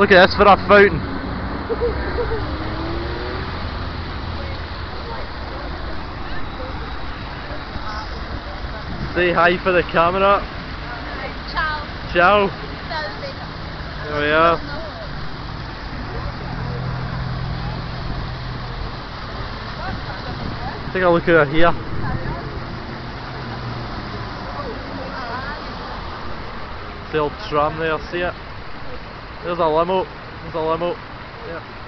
Look at this for a fountain. Say hi for the camera. Ciao. Ciao. There we are. Take a look at her here. The old tram there, see it? There's a limo. There's a limo. Yeah.